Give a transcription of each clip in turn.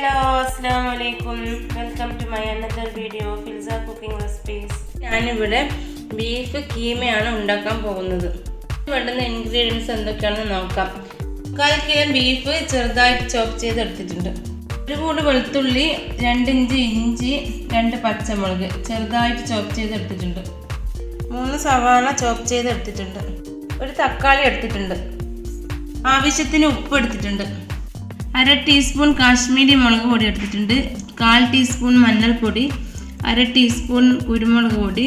Hello അസ്സാം വലൈക്കും welcome to my another video ഫിൽസ cooking recipes. ഞാനിവിടെ ബീഫ് കീമയാണ് ഉണ്ടാക്കാൻ പോകുന്നത്. വേണ്ടുന്ന ഇൻഗ്രീഡിയൻസ് എന്തൊക്കെയാണെന്ന് നോക്കാം. കാൽ കിലോ ബീഫ് ചെറുതായിട്ട് ചോപ്പ് ചെയ്തെടുത്തിട്ടുണ്ട്. ഒരു കൂട് വെളുത്തുള്ളി രണ്ട് ഇഞ്ച് ഇഞ്ചി രണ്ട് പച്ചമുളക് ചെറുതായിട്ട് ചോപ്പ് ചെയ്തെടുത്തിട്ടുണ്ട്. മൂന്ന് സവാള ചോപ്പ് ചെയ്തെടുത്തിട്ടുണ്ട്. ഒരു തക്കാളി എടുത്തിട്ടുണ്ട്. ആവശ്യത്തിന് ഉപ്പ് എടുത്തിട്ടുണ്ട്. അര ടീസ്പൂൺ കാശ്മീരി മുളക് പൊടി എടുത്തിട്ടുണ്ട്. കാൽ ടീസ്പൂൺ മഞ്ഞൾപ്പൊടി അര ടീസ്പൂൺ കുരുമുളക് പൊടി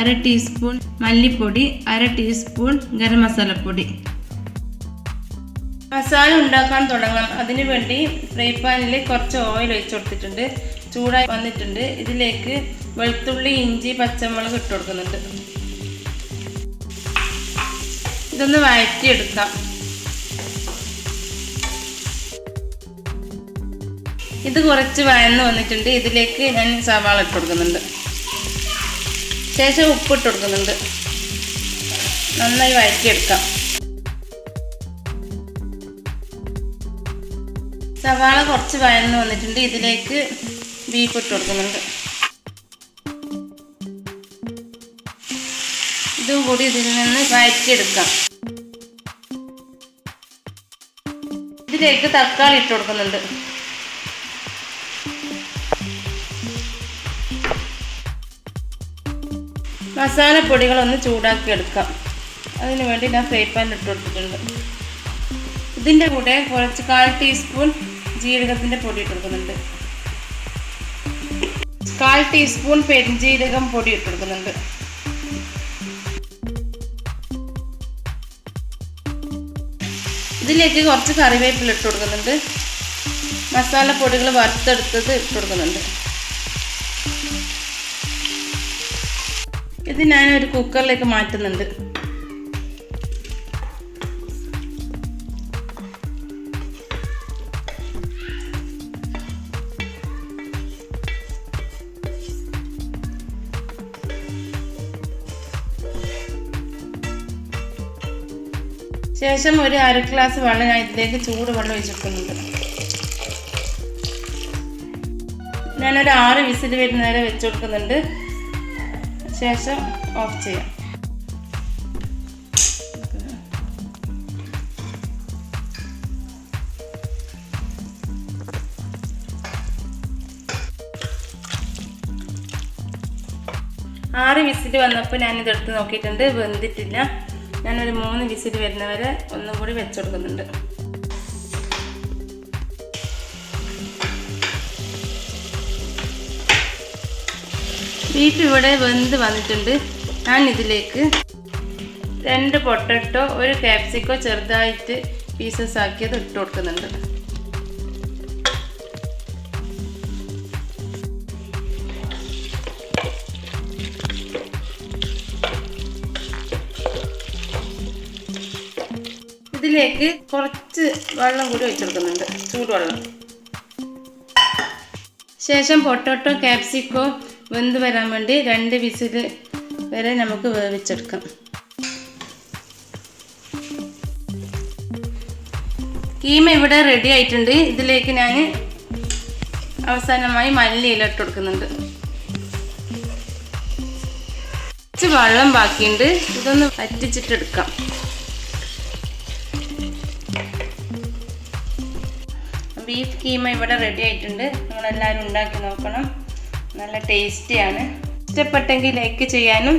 അര ടീസ്പൂൺ മല്ലിപ്പൊടി അര ടീസ്പൂൺ ഗരം മസാലപ്പൊടി. മസാല ഉണ്ടാക്കാൻ തുടങ്ങാം. അതിനുവേണ്ടി ഫ്രൈ പാനിൽ കുറച്ച് ഓയിൽ ഒഴിച്ചു കൊടുത്തിട്ടുണ്ട്. ചൂടായി വന്നിട്ടുണ്ട്. ഇതിലേക്ക് വെളുത്തുള്ളി ഇഞ്ചി പച്ചമുളക് ഇട്ട് കൊടുക്കുന്നുണ്ട്. ഇതൊന്ന് വഴറ്റിയെടുക്കാം. ഇത് കുറച്ച് വഴന്ന് വന്നിട്ടുണ്ട്. ഇതിലേക്ക് ഞാൻ സവാള ഇട്ട് കൊടുക്കുന്നുണ്ട്. ശേഷം ഉപ്പ് ഇട്ട് കൊടുക്കുന്നുണ്ട്. നന്നായി വഴറ്റിയെടുക്കാം. സവാള കുറച്ച് വഴന്ന് വന്നിട്ടുണ്ട്. ഇതിലേക്ക് ബീഫ് ഇട്ട് കൊടുക്കുന്നുണ്ട്. ഇതും കൂടി ഇതിൽ നിന്ന് വഴറ്റിയെടുക്കാം. ഇതിലേക്ക് തക്കാളി ഇട്ട് കൊടുക്കുന്നുണ്ട്. മസാലപ്പൊടികളൊന്ന് ചൂടാക്കി എടുക്കാം. അതിന് വേണ്ടി ഞാൻ ഫ്രൈ പാൻ ഇട്ട് കൊടുത്തിട്ടുണ്ട്. ഇതിന്റെ കൂടെ കുറച്ച് കാൽ ടീസ്പൂൺ ജീരകത്തിന്റെ പൊടി ഇട്ട് കൊടുക്കുന്നുണ്ട്. കാൽ ടീസ്പൂൺ പെരിഞ്ജീരകം പൊടി ഇട്ട് കൊടുക്കുന്നുണ്ട്. ഇതിലേക്ക് കുറച്ച് കറിവേപ്പില ഇട്ട് കൊടുക്കുന്നുണ്ട്. മസാലപ്പൊടികൾ വറുത്തെടുത്തത് ഇട്ട് കൊടുക്കുന്നുണ്ട്. ഇത് ഞാനൊരു കുക്കറിലേക്ക് മാറ്റുന്നുണ്ട്. ശേഷം ഒരു അര ഗ്ലാസ് വെള്ളം ഞാൻ ഇതിലേക്ക് ചൂട് വെള്ളം ഒഴിച്ചെടുക്കുന്നുണ്ട് ഞാനൊരു ആറ് വിസിൽ വരുന്നവരെ വെച്ചു കൊടുക്കുന്നുണ്ട്. ശേഷം ഓഫ് ചെയ്യാം. ആറ് വിസിറ്റ് വന്നപ്പോൾ ഞാനിത് എടുത്ത് നോക്കിയിട്ടുണ്ട് വെന്തിട്ടില്ല. ഞാനൊരു മൂന്ന് വിസിൽ വരുന്നവരെ ഒന്നും കൂടി വെച്ചുകൊടുക്കുന്നുണ്ട് ബീഫ് ഇവിടെ വെന്ത് വന്നിട്ടുണ്ട്. ഞാൻ ഇതിലേക്ക് രണ്ട് പൊട്ടറ്റോ ഒരു ക്യാപ്സിക്കോ ചെറുതായിട്ട് പീസസ് ആക്കിയത് ഇട്ട് കൊടുക്കുന്നുണ്ട്. ഇതിലേക്ക് കുറച്ച് വെള്ളം കൂടി ഒഴിച്ചെടുക്കുന്നുണ്ട് ചൂടുവെള്ളം. ശേഷം പൊട്ടോട്ടോ ക്യാപ്സിക്കോ വെന്ത് വരാൻ വേണ്ടി രണ്ട് വിസിൽ വരെ നമുക്ക് വേവിച്ചെടുക്കാം. കീമ ഇവിടെ റെഡി ആയിട്ടുണ്ട്. ഇതിലേക്ക് ഞാൻ അവസാനമായി മല്ലിയില ഇട്ട് കൊടുക്കുന്നുണ്ട്. കുറച്ച് വെള്ളം ബാക്കിയുണ്ട്. ഇതൊന്ന് വറ്റിച്ചിട്ടെടുക്കാം ബീഫ് കീമ ഇവിടെ റെഡി ആയിട്ടുണ്ട്. നിങ്ങളെല്ലാവരും ഉണ്ടാക്കി നോക്കണം. നല്ല ടേസ്റ്റിയാണ്. ഇഷ്ടപ്പെട്ടെങ്കിൽ ലൈക്ക് ചെയ്യാനും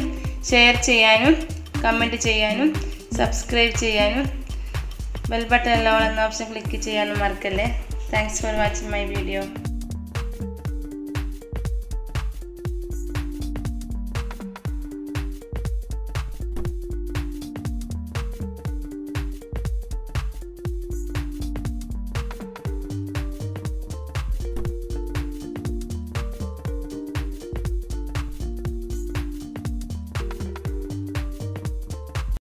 ഷെയർ ചെയ്യാനും കമന്റ് ചെയ്യാനും സബ്സ്ക്രൈബ് ചെയ്യാനും ബെൽ ബട്ടൺ എല്ലാം എന്ന ഓപ്ഷൻ ക്ലിക്ക് ചെയ്യാനും മറക്കല്ലേ. Thanks for watching my video